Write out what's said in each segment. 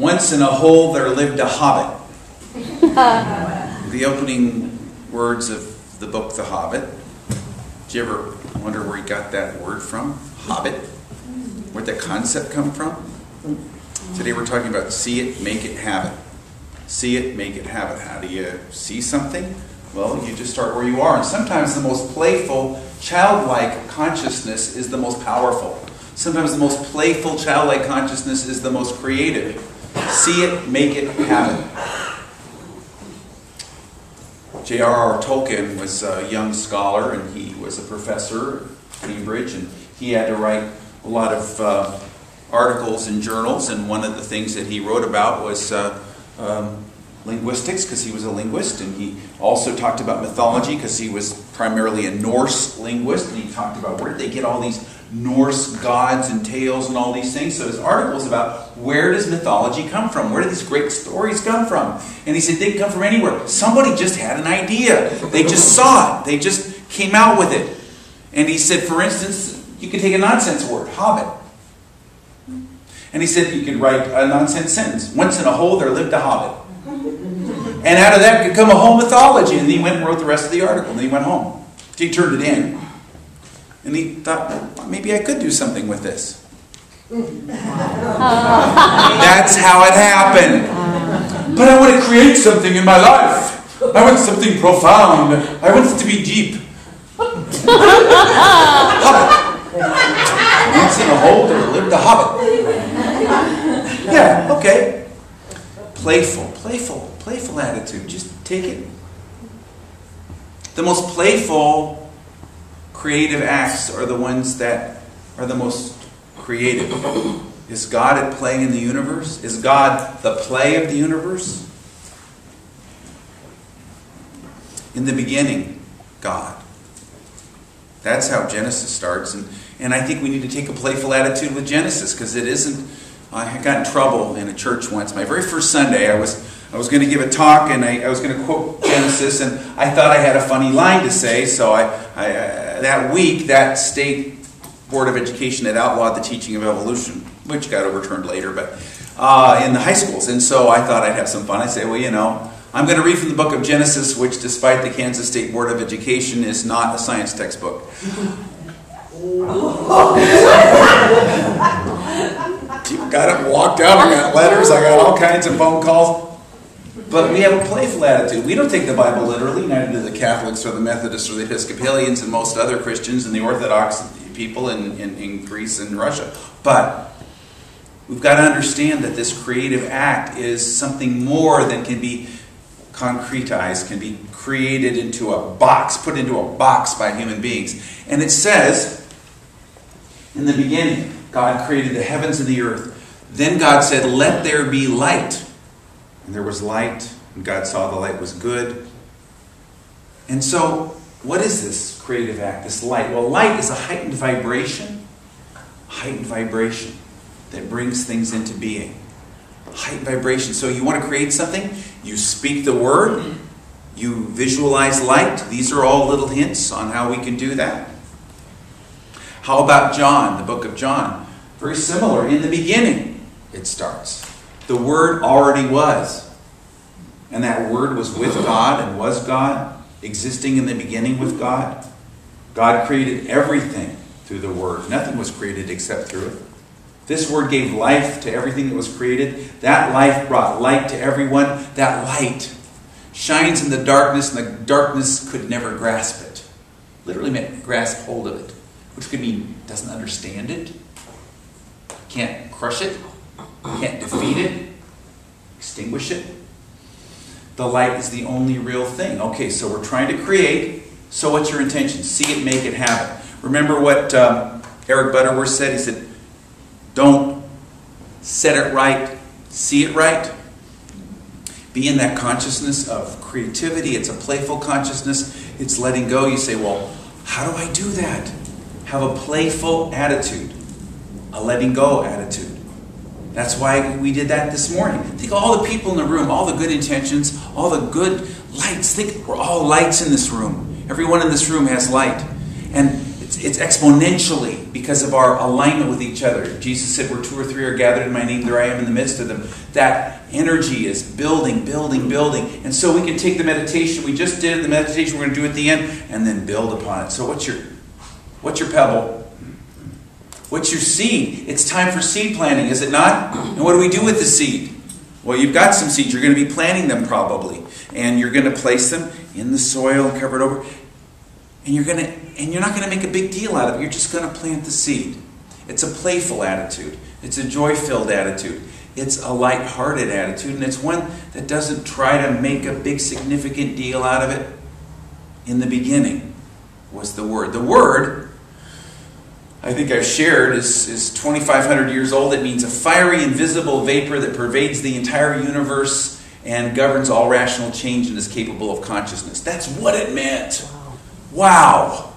Once in a hole there lived a hobbit. the opening words of the book The Hobbit. Did you ever wonder where he got that word from? Hobbit? Where'd that concept come from? Today we're talking about see it, make it, have it. See it, make it, have it. How do you see something? Well, you just start where you are. And sometimes the most playful, childlike consciousness is the most powerful. Sometimes the most playful, childlike consciousness is the most creative. See it, make it, happen. J.R.R. Tolkien was a young scholar and he was a professor at Cambridge and he had to write a lot of uh, articles in journals and one of the things that he wrote about was uh, um, linguistics because he was a linguist, and he also talked about mythology because he was primarily a Norse linguist, and he talked about where did they get all these Norse gods and tales and all these things. So his article was about where does mythology come from? Where do these great stories come from? And he said they come from anywhere. Somebody just had an idea. They just saw it. They just came out with it. And he said, for instance, you could take a nonsense word, hobbit. And he said you could write a nonsense sentence. Once in a hole there lived a hobbit. And out of that could come a whole mythology. And he went and wrote the rest of the article. And he went home. He turned it in. And he thought, well, maybe I could do something with this. That's how it happened. But I want to create something in my life. I want something profound. I want it to be deep. hobbit. Once in a hole there lived a hobbit. Yeah, okay. Playful, playful, playful attitude. Just take it. The most playful creative acts are the ones that are the most creative. Is God at play in the universe? Is God the play of the universe? In the beginning, God. That's how Genesis starts. And, and I think we need to take a playful attitude with Genesis because it isn't. I got in trouble in a church once. My very first Sunday, I was I was going to give a talk and I, I was going to quote Genesis, and I thought I had a funny line to say. So I, I uh, that week, that state board of education had outlawed the teaching of evolution, which got overturned later, but uh, in the high schools. And so I thought I'd have some fun. I say, well, you know, I'm going to read from the book of Genesis, which, despite the Kansas State Board of Education, is not a science textbook. got it, walked out, I got letters, I got all kinds of phone calls. But we have a playful attitude. We don't take the Bible literally, neither do the Catholics or the Methodists or the Episcopalians and most other Christians and the Orthodox people in, in, in Greece and Russia. But we've got to understand that this creative act is something more than can be concretized, can be created into a box, put into a box by human beings. And it says, in the beginning, God created the heavens and the earth. Then God said, Let there be light. And there was light, and God saw the light was good. And so, what is this creative act, this light? Well, light is a heightened vibration, heightened vibration that brings things into being. Heightened vibration. So, you want to create something? You speak the word, you visualize light. These are all little hints on how we can do that. How about John, the book of John? Very similar. In the beginning, it starts. The Word already was. And that Word was with God and was God, existing in the beginning with God. God created everything through the Word. Nothing was created except through it. This Word gave life to everything that was created. That life brought light to everyone. That light shines in the darkness, and the darkness could never grasp it. Literally meant grasp hold of it, which could mean doesn't understand it, can't crush it, can't defeat it, extinguish it. The light is the only real thing. Okay, so we're trying to create. So what's your intention? See it, make it, happen. Remember what um, Eric Butterworth said? He said, don't set it right, see it right. Be in that consciousness of creativity. It's a playful consciousness. It's letting go. You say, well, how do I do that? Have a playful attitude, a letting go attitude. That's why we did that this morning. Think all the people in the room, all the good intentions, all the good lights. Think we're all lights in this room. Everyone in this room has light. And it's, it's exponentially because of our alignment with each other. Jesus said, Where two or three are gathered in my name, there I am in the midst of them. That energy is building, building, building. And so we can take the meditation we just did, the meditation we're going to do at the end, and then build upon it. So, what's your, what's your pebble? What's your seed? It's time for seed planting, is it not? And what do we do with the seed? Well, you've got some seeds. You're going to be planting them probably. And you're going to place them in the soil and cover it over. And you're going to and you're not going to make a big deal out of it. You're just going to plant the seed. It's a playful attitude. It's a joy-filled attitude. It's a light-hearted attitude, and it's one that doesn't try to make a big significant deal out of it. In the beginning was the Word. The Word, I think I've shared, is, is 2,500 years old. It means a fiery, invisible vapor that pervades the entire universe and governs all rational change and is capable of consciousness. That's what it meant. Wow!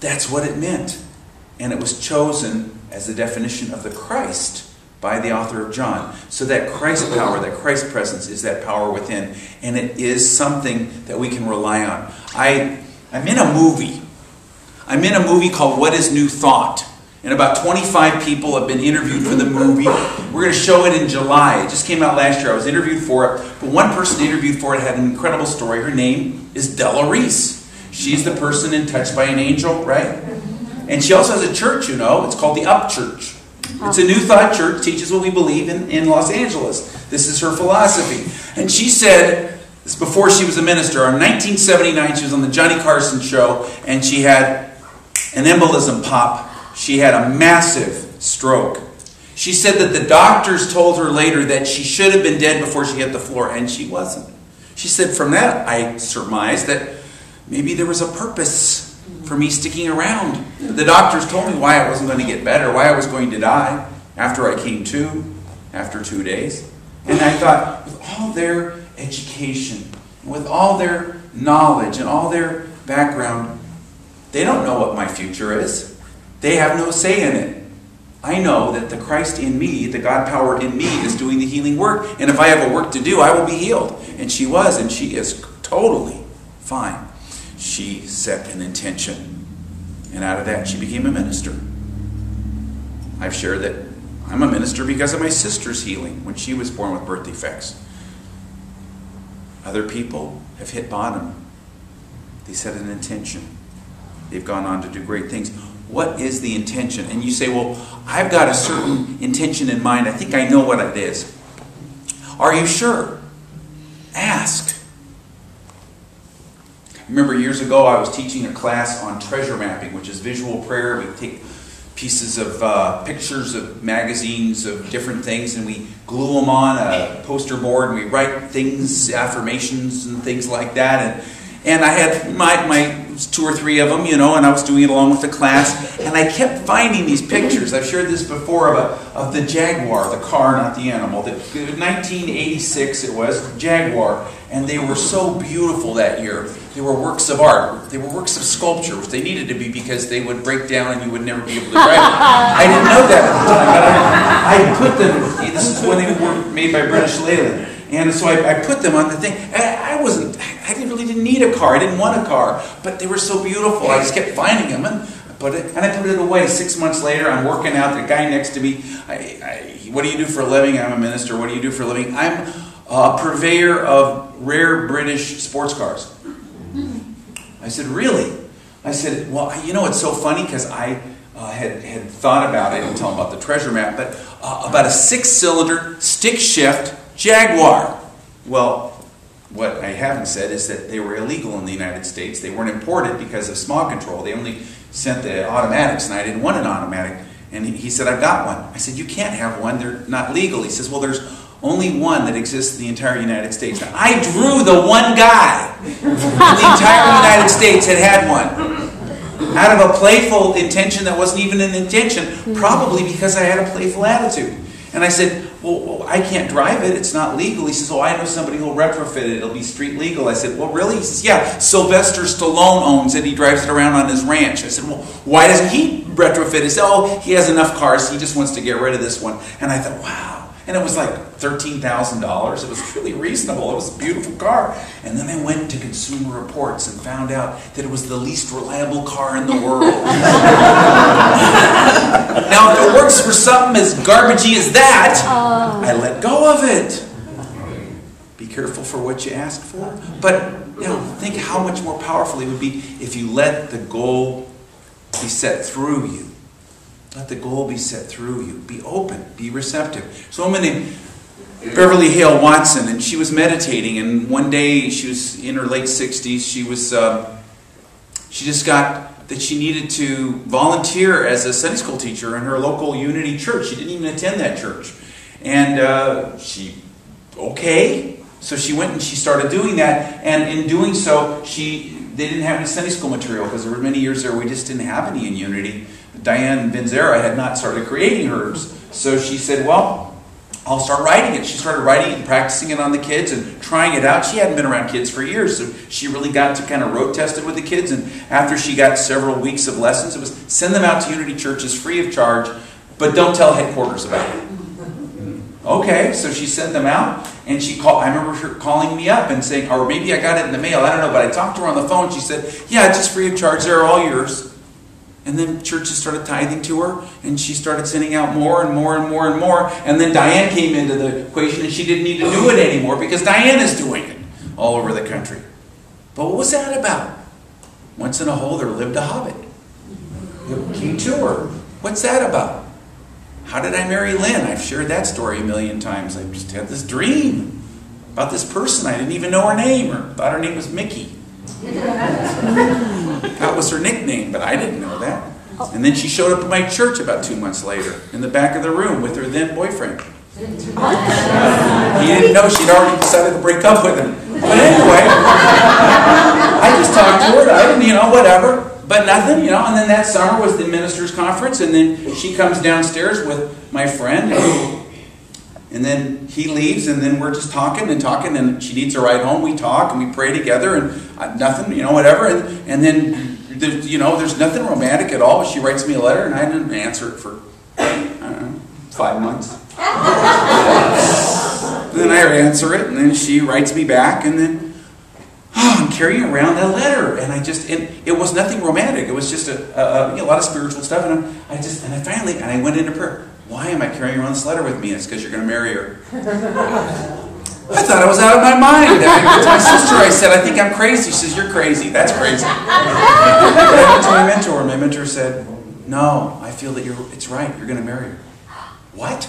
That's what it meant. And it was chosen as the definition of the Christ by the author of John. So that Christ power, that Christ presence is that power within. And it is something that we can rely on. I, I'm in a movie. I'm in a movie called What is New Thought? And about 25 people have been interviewed for the movie. We're going to show it in July. It just came out last year. I was interviewed for it. But one person interviewed for it had an incredible story. Her name is Della Reese. She's the person in Touched by an Angel, right? And she also has a church, you know. It's called the Up Church. It's a New Thought church, teaches what we believe in, in Los Angeles. This is her philosophy. And she said, this before she was a minister, in 1979, she was on the Johnny Carson show, and she had an embolism pop. She had a massive stroke. She said that the doctors told her later that she should have been dead before she hit the floor, and she wasn't. She said, from that, I surmised that maybe there was a purpose for me sticking around. The doctors told me why I wasn't going to get better, why I was going to die after I came to, after two days. And I thought, with all their education, with all their knowledge and all their background, they don't know what my future is. They have no say in it. I know that the Christ in me, the God power in me, is doing the healing work. And if I have a work to do, I will be healed. And she was, and she is totally fine she set an intention. And out of that, she became a minister. I've shared that I'm a minister because of my sister's healing when she was born with birth defects. Other people have hit bottom. They set an intention. They've gone on to do great things. What is the intention? And you say, well, I've got a certain intention in mind. I think I know what it is. Are you sure? Ask. Remember years ago I was teaching a class on treasure mapping, which is visual prayer. We take pieces of uh, pictures of magazines of different things and we glue them on a poster board and we write things, affirmations and things like that. And, and I had my, my two or three of them, you know, and I was doing it along with the class. And I kept finding these pictures. I've shared this before of, a, of the Jaguar, the car, not the animal. The, 1986 it was, Jaguar. And they were so beautiful that year. They were works of art. They were works of sculpture, which they needed to be because they would break down and you would never be able to drive them. I didn't know that at the time, but I, I put them, this is when they were made by British Leyland. And so I, I, put them on the thing. I, I wasn't, I really didn't need a car. I didn't want a car. But they were so beautiful. I just kept finding them and I put it, and I put it away. Six months later, I'm working out. The guy next to me, I, what do you do for a living? I'm a minister. What do you do for a living? I'm a purveyor of rare British sports cars. I said, really? I said, well, you know, it's so funny because I uh, had, had thought about it, I didn't tell him about the treasure map, but uh, about a six-cylinder stick shift Jaguar. Well, what I haven't said is that they were illegal in the United States. They weren't imported because of smog control. They only sent the automatics, and I didn't want an automatic. And he, said, I've got one. I said, You can't have one. They're not legal. He says, Well, there's only one that exists in the entire United States. Now, I drew the one guy in the entire United States had had one. Out of a playful intention that wasn't even an intention, probably because I had a playful attitude. And I said, well, I can't drive it. It's not legal. He says, Oh, I know somebody who'll retrofit it. It'll be street legal. I said, Well, really? He says, Yeah, Sylvester Stallone owns it. He drives it around on his ranch. I said, Well, why doesn't he retrofit it? He said, Oh, he has enough cars. He just wants to get rid of this one. And I thought, Wow. And it was like $13,000. It was really reasonable. It was a beautiful car. And then I went to Consumer Reports and found out that it was the least reliable car in the world. now, if it works for something as garbagey as that, oh. I let go of it. Be careful for what you ask for. But, you know, think how much more powerful it would be if you let the goal be set through you. Let the goal be set through you. Be open. Be receptive. So many Beverly Hale Watson, and she was meditating, and one day she was in her late 60s. She was, uh, she just got that she needed to volunteer as a Sunday school teacher in her local Unity church. She didn't even attend that church, and uh, she, okay, so she went and she started doing that, and in doing so, she they didn't have any Sunday school material because there were many years there we just didn't have any in Unity. Diane Benzera had not started creating hers, so she said, "Well." I'll start writing it. She started writing it and practicing it on the kids and trying it out. She hadn't been around kids for years, so she really got to kind of road test it with the kids. And after she got several weeks of lessons, it was send them out to Unity churches free of charge, but don't tell headquarters about it. Okay, so she sent them out, and she called. I remember her calling me up and saying, or maybe I got it in the mail. I don't know, but I talked to her on the phone. She said, "Yeah, just free of charge. They're all yours." And then churches started tithing to her, and she started sending out more and more and more and more. And then Diane came into the equation, and she didn't need to do it anymore because Diane is doing it all over the country. But what was that about? Once in a hole there lived a hobbit. It came to her. What's that about? How did I marry Lynn? I've shared that story a million times. I just had this dream about this person. I didn't even know her name, or thought her name was Mickey. that was her nickname, but I didn't know that. And then she showed up at my church about two months later in the back of the room with her then boyfriend. he didn't know she'd already decided to break up with him. But anyway, I just talked to her. I didn't, you know, whatever. But nothing, you know. And then that summer was the ministers' conference, and then she comes downstairs with my friend. And, then he leaves, and then we're just talking and talking, and she needs a ride home. We talk and we pray together, and nothing, you know, whatever. And, and then, there, you know, there's nothing romantic at all. She writes me a letter, and I didn't answer it for know, five months. then I answer it, and then she writes me back, and then oh, I'm carrying around that letter, and I just, and it was nothing romantic. It was just a, a, a, a lot of spiritual stuff, and I, I just, and I finally, and I went into prayer. Why am I carrying around this letter with me? it's because you're going to marry her. I thought I was out of my mind. I, to my sister, I said, I think I'm crazy. She says, You're crazy. That's crazy. I went to my mentor, my mentor said, No, I feel that you're, it's right. You're going to marry her. What?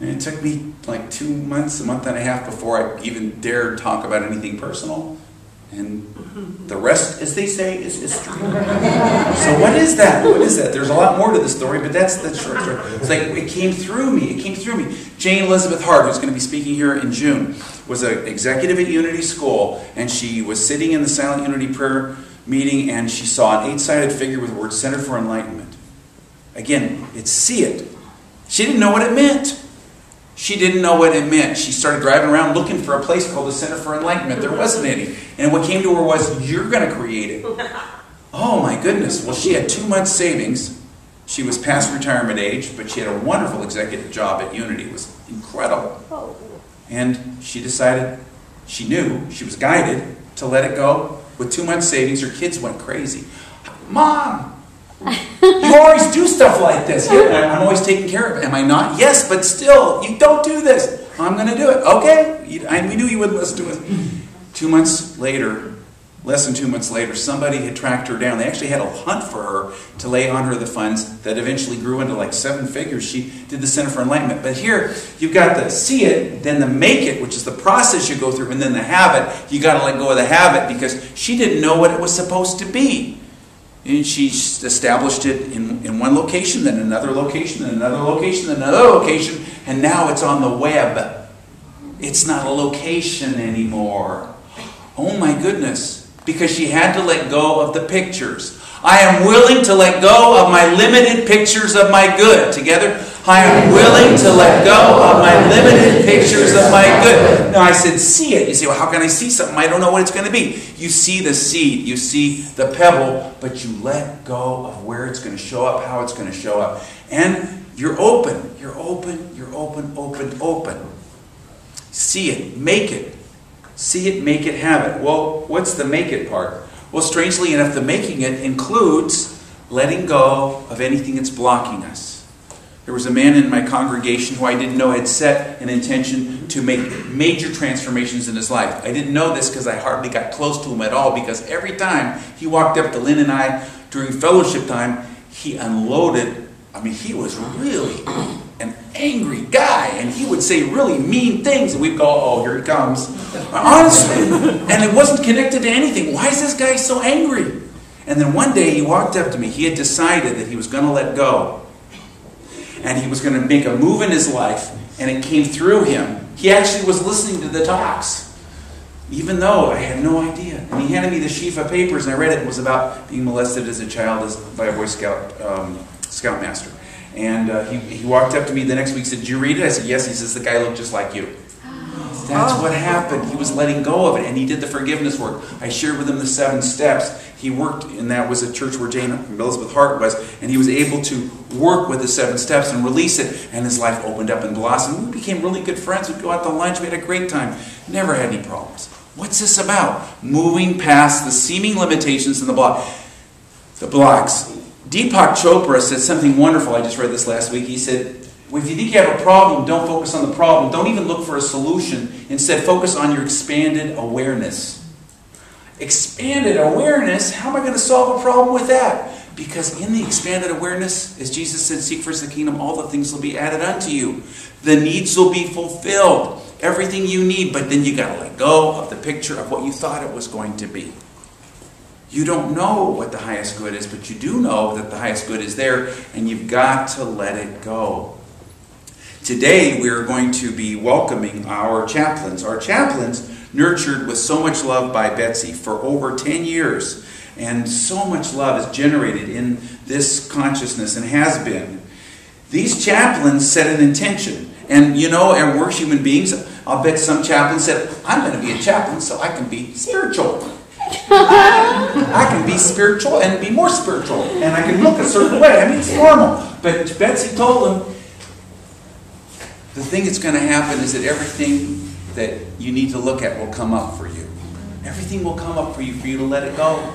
And it took me like two months, a month and a half before I even dared talk about anything personal. And the rest, as they say, is history. so what is that? What is that? There's a lot more to the story, but that's the short story. It's like it came through me. It came through me. Jane Elizabeth Hart, who's going to be speaking here in June, was an executive at Unity School, and she was sitting in the Silent Unity prayer meeting, and she saw an eight-sided figure with the word Center for Enlightenment. Again, it's see it. She didn't know what it meant. She didn't know what it meant. She started driving around looking for a place called the Center for Enlightenment. There wasn't any. And what came to her was, You're going to create it. Oh my goodness. Well, she had two months' savings. She was past retirement age, but she had a wonderful executive job at Unity. It was incredible. Oh. And she decided, she knew, she was guided to let it go. With two months' savings, her kids went crazy. Mom, you always do stuff like this. Yeah, I'm always taking care of it. Am I not? Yes, but still, you don't do this. I'm going to do it. Okay. I, we knew you would listen to us. Two months later, less than two months later, somebody had tracked her down. They actually had a hunt for her to lay on her the funds that eventually grew into like seven figures. She did the Center for Enlightenment. But here, you've got the see it, then the make it, which is the process you go through, and then the habit. You got to let go of the habit because she didn't know what it was supposed to be. And she established it in, in one location, then another location, then another location, then another location, and now it's on the web. It's not a location anymore. Oh my goodness. Because she had to let go of the pictures. I am willing to let go of my limited pictures of my good. Together, I am willing to let go of my limited pictures of my good. Now I said, see it. You say, well, how can I see something? I don't know what it's going to be. You see the seed, you see the pebble, but you let go of where it's going to show up, how it's going to show up. And you're open. You're open, you're open, open, open. See it, make it. See it, make it, have it. Well, what's the make it part? Well, strangely enough, the making it includes letting go of anything that's blocking us. There was a man in my congregation who I didn't know had set an intention to make major transformations in his life. I didn't know this because I hardly got close to him at all because every time he walked up to Lynn and I during fellowship time, he unloaded. I mean, he was really an angry guy and he would say really mean things and we'd go, oh, here he comes. Honestly. And it wasn't connected to anything. Why is this guy so angry? And then one day he walked up to me. He had decided that he was going to let go and he was going to make a move in his life, and it came through him. He actually was listening to the talks, even though I had no idea. And he handed me the sheaf of papers, and I read it. It was about being molested as a child as, by a Boy Scout um, scoutmaster. And uh, he, he walked up to me the next week and said, Did you read it? I said, Yes. He says, The guy looked just like you. That's oh. what happened. He was letting go of it, and he did the forgiveness work. I shared with him the seven steps. He worked, and that was a church where Jane Elizabeth Hart was, and he was able to work with the seven steps and release it, and his life opened up and blossomed. We became really good friends. We'd go out to lunch. We had a great time. Never had any problems. What's this about? Moving past the seeming limitations in the block, the blocks. Deepak Chopra said something wonderful. I just read this last week. He said, if you think you have a problem, don't focus on the problem. Don't even look for a solution. Instead, focus on your expanded awareness. Expanded awareness? How am I going to solve a problem with that? Because in the expanded awareness, as Jesus said, seek first the kingdom, all the things will be added unto you. The needs will be fulfilled. Everything you need, but then you got to let go of the picture of what you thought it was going to be. You don't know what the highest good is, but you do know that the highest good is there, and you've got to let it go. Today, we are going to be welcoming our chaplains. Our chaplains, nurtured with so much love by Betsy for over 10 years, and so much love is generated in this consciousness and has been. These chaplains set an intention. And you know, and we're human beings. I'll bet some chaplain said, I'm going to be a chaplain so I can be spiritual. I can be spiritual and be more spiritual. And I can look a certain way. I mean, it's normal. But Betsy told them, the thing that's going to happen is that everything that you need to look at will come up for you. Everything will come up for you for you to let it go.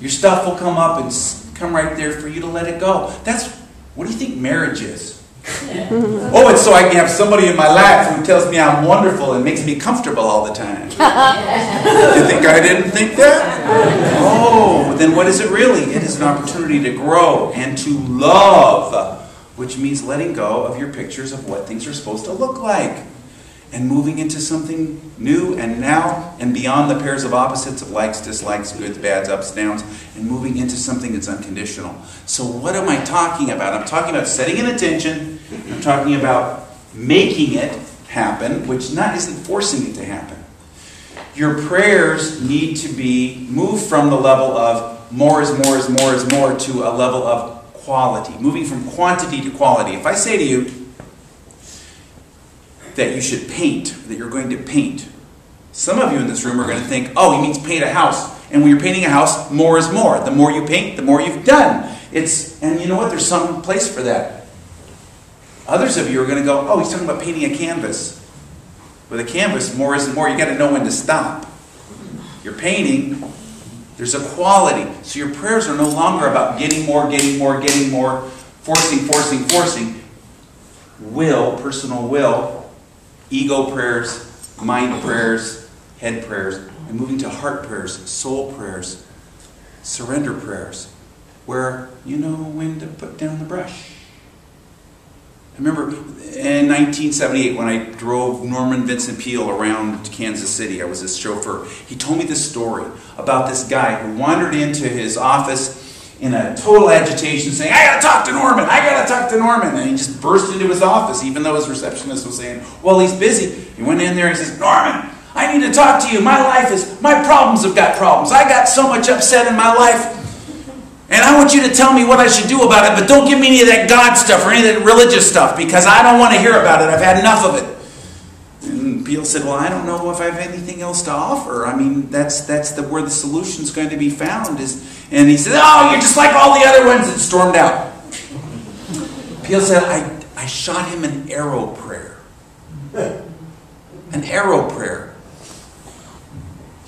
Your stuff will come up and come right there for you to let it go. That's what do you think marriage is? oh, it's so I can have somebody in my life who tells me I'm wonderful and makes me comfortable all the time. you think I didn't think that? Oh, then what is it really? It is an opportunity to grow and to love which means letting go of your pictures of what things are supposed to look like and moving into something new and now and beyond the pairs of opposites of likes, dislikes, goods, bads, ups, downs, and moving into something that's unconditional. So, what am I talking about? I'm talking about setting an intention, I'm talking about making it happen, which not isn't forcing it to happen. Your prayers need to be moved from the level of more is more is more is more to a level of quality, moving from quantity to quality. If I say to you that you should paint, that you're going to paint, some of you in this room are going to think, oh, he means paint a house. And when you're painting a house, more is more. The more you paint, the more you've done. It's and you know what? There's some place for that. Others of you are going to go, oh, he's talking about painting a canvas. With a canvas, more isn't more. You got to know when to stop. You're painting, there's a quality. So your prayers are no longer about getting more, getting more, getting more, forcing, forcing, forcing. Will, personal will, ego prayers, mind prayers, head prayers, and moving to heart prayers, soul prayers, surrender prayers, where you know when to put down the brush. Remember in 1978 when I drove Norman Vincent Peale around Kansas City, I was his chauffeur. He told me this story about this guy who wandered into his office in a total agitation saying, I gotta talk to Norman, I gotta talk to Norman. And he just burst into his office, even though his receptionist was saying, Well, he's busy. He went in there and says, Norman, I need to talk to you. My life is, my problems have got problems. I got so much upset in my life. And I want you to tell me what I should do about it, but don't give me any of that God stuff or any of that religious stuff because I don't want to hear about it. I've had enough of it. And Peale said, Well, I don't know if I have anything else to offer. I mean, that's that's the where the solution's going to be found is and he said, Oh, you're just like all the other ones and stormed out. Peale said, I, I shot him an arrow prayer. An arrow prayer.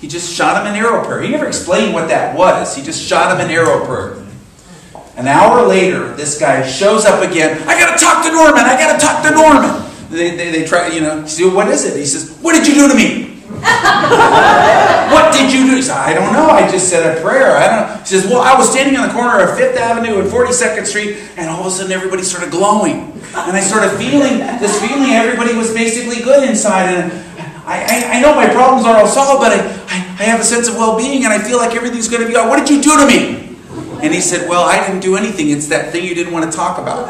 He just shot him an arrow prayer. He never explained what that was. He just shot him an arrow prayer. An hour later, this guy shows up again. I gotta talk to Norman. I gotta talk to Norman. They, they, they try, you know, see, what is it? He says, What did you do to me? what did you do? He said, I don't know. I just said a prayer. I don't know. He says, Well, I was standing on the corner of Fifth Avenue and 42nd Street, and all of a sudden everybody started glowing. And I started feeling this feeling everybody was basically good inside. And I, I, I know my problems are all solved, but I, I, I have a sense of well being, and I feel like everything's going to be all What did you do to me? And he said, Well, I didn't do anything. It's that thing you didn't want to talk about.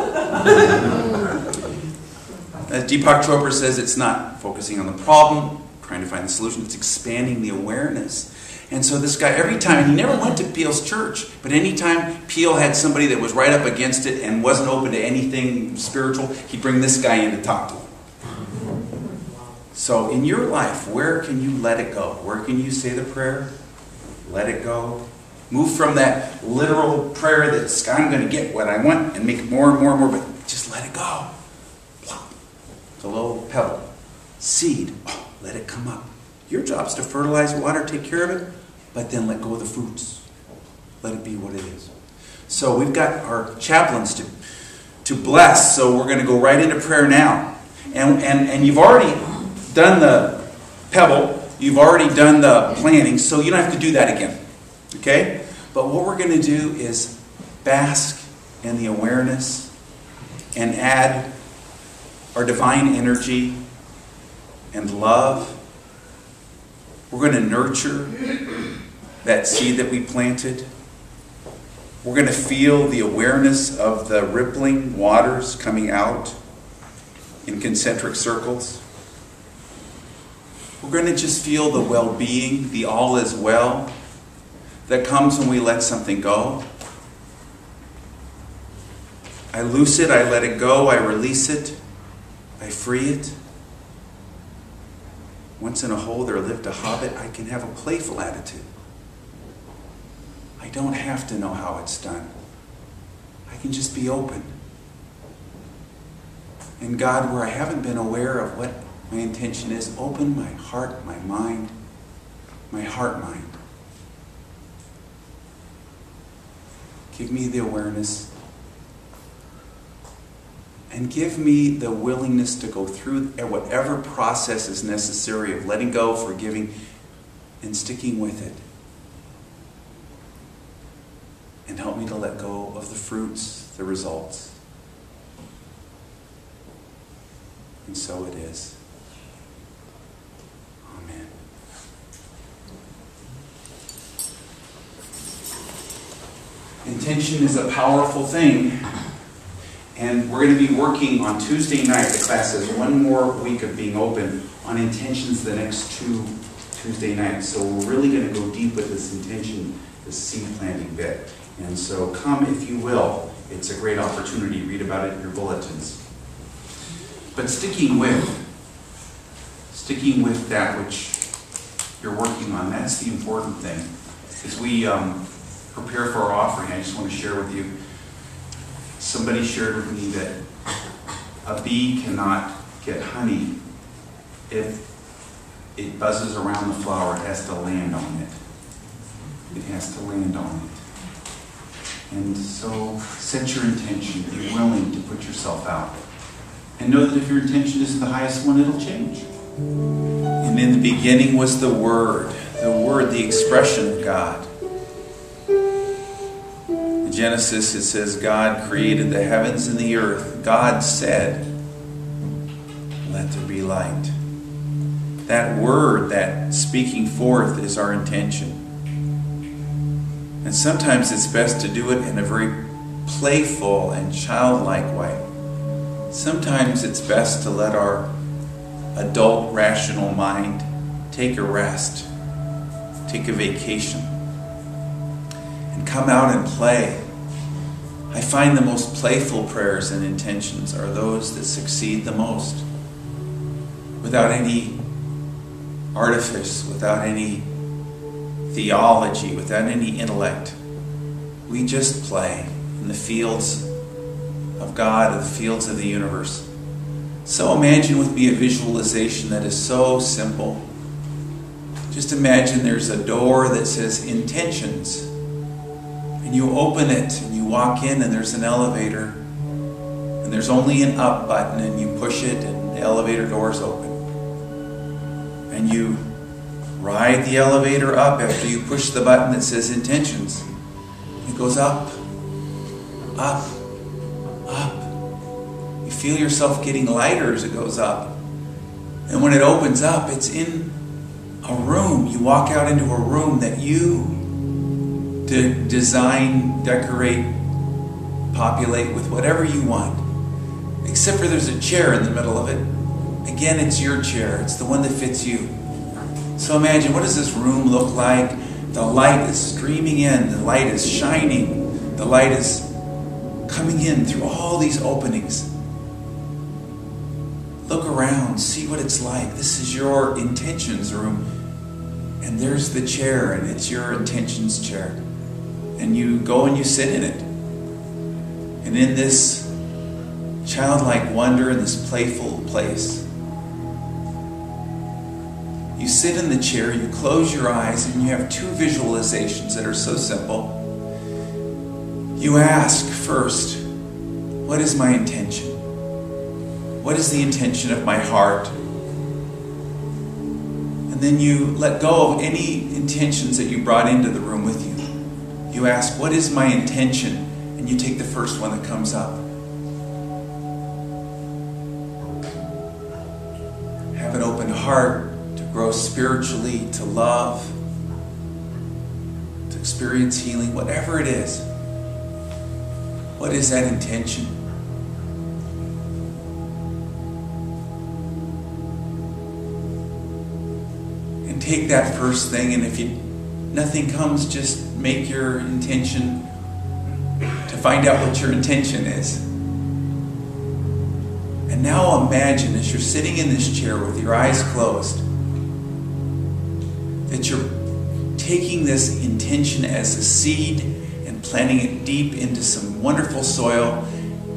As uh, Deepak Chopra says, it's not focusing on the problem, trying to find the solution, it's expanding the awareness. And so this guy, every time, he never went to Peale's church, but anytime Peel had somebody that was right up against it and wasn't open to anything spiritual, he'd bring this guy in to talk to him. So in your life, where can you let it go? Where can you say the prayer? Let it go. Move from that literal prayer that's I'm going to get what I want and make more and more and more, but just let it go. Plop. It's a little pebble. Seed. Oh, let it come up. Your job's to fertilize, water, take care of it, but then let go of the fruits. Let it be what it is. So we've got our chaplains to, to bless, so we're going to go right into prayer now. And, and, and you've already done the pebble, you've already done the planting, so you don't have to do that again. Okay? But what we're going to do is bask in the awareness and add our divine energy and love. We're going to nurture that seed that we planted. We're going to feel the awareness of the rippling waters coming out in concentric circles. We're going to just feel the well being, the all is well that comes when we let something go. I loose it, I let it go, I release it, I free it. Once in a hole there lived a hobbit, I can have a playful attitude. I don't have to know how it's done. I can just be open. And God, where I haven't been aware of what my intention is, open my heart, my mind, my heart mind. Give me the awareness. And give me the willingness to go through whatever process is necessary of letting go, forgiving, and sticking with it. And help me to let go of the fruits, the results. And so it is. Amen. Intention is a powerful thing. And we're going to be working on Tuesday night. The class has one more week of being open on intentions the next two Tuesday nights. So we're really going to go deep with this intention, this seed planting bit. And so come if you will. It's a great opportunity. Read about it in your bulletins. But sticking with, sticking with that which you're working on, that's the important thing. As we um, prepare for our offering, I just want to share with you. Somebody shared with me that a bee cannot get honey if it buzzes around the flower, it has to land on it. It has to land on it. And so set your intention. Be willing to put yourself out. And know that if your intention isn't the highest one, it'll change. And in the beginning was the Word, the Word, the expression of God. In Genesis, it says, God created the heavens and the earth. God said, Let there be light. That word, that speaking forth, is our intention. And sometimes it's best to do it in a very playful and childlike way. Sometimes it's best to let our adult rational mind take a rest, take a vacation, and come out and play. I find the most playful prayers and intentions are those that succeed the most without any artifice, without any theology, without any intellect. We just play in the fields of God, of the fields of the universe. So imagine with me a visualization that is so simple. Just imagine there's a door that says intentions. And you open it and you walk in, and there's an elevator. And there's only an up button, and you push it, and the elevator doors open. And you ride the elevator up after you push the button that says intentions. It goes up, up, up. Feel yourself getting lighter as it goes up. And when it opens up, it's in a room. You walk out into a room that you de- design, decorate, populate with whatever you want. Except for there's a chair in the middle of it. Again, it's your chair, it's the one that fits you. So imagine what does this room look like? The light is streaming in, the light is shining, the light is coming in through all these openings. Look around, see what it's like. This is your intentions room. And there's the chair, and it's your intentions chair. And you go and you sit in it. And in this childlike wonder, in this playful place, you sit in the chair, you close your eyes, and you have two visualizations that are so simple. You ask first, What is my intention? What is the intention of my heart? And then you let go of any intentions that you brought into the room with you. You ask, What is my intention? And you take the first one that comes up. Have an open heart to grow spiritually, to love, to experience healing, whatever it is. What is that intention? Take that first thing, and if you nothing comes, just make your intention to find out what your intention is. And now imagine as you're sitting in this chair with your eyes closed that you're taking this intention as a seed and planting it deep into some wonderful soil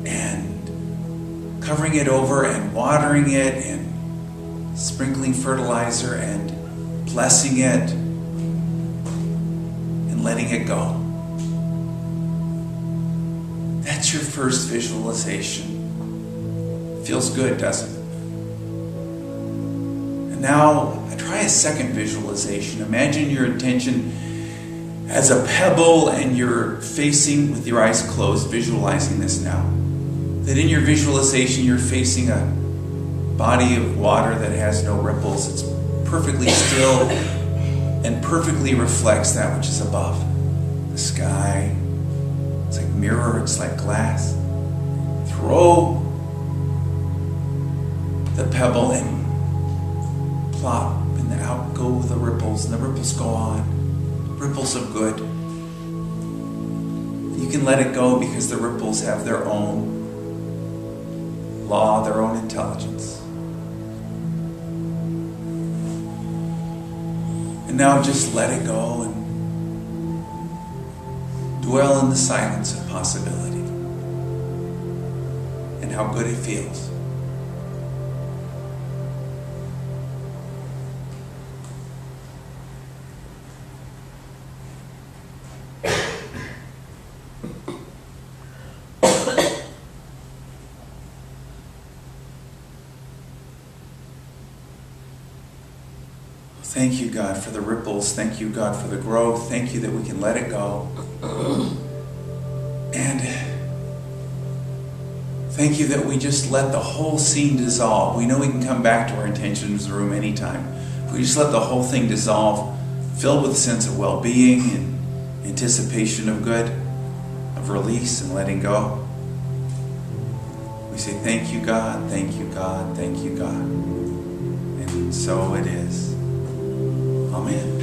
and covering it over and watering it and sprinkling fertilizer and blessing it and letting it go. That's your first visualization. Feels good, doesn't it? And now I try a second visualization. Imagine your intention as a pebble and you're facing with your eyes closed, visualizing this now. That in your visualization, you're facing a body of water that has no ripples. It's perfectly still and perfectly reflects that which is above. The sky. It's like mirror, it's like glass. Throw the pebble and plop and out go the ripples, and the ripples go on. Ripples of good. You can let it go because the ripples have their own law, their own intelligence. And now just let it go and dwell in the silence of possibility and how good it feels. God, for the ripples. Thank you, God, for the growth. Thank you that we can let it go. And thank you that we just let the whole scene dissolve. We know we can come back to our intentions room anytime. We just let the whole thing dissolve, filled with a sense of well being and anticipation of good, of release and letting go. We say, Thank you, God, thank you, God, thank you, God. And so it is. Amen.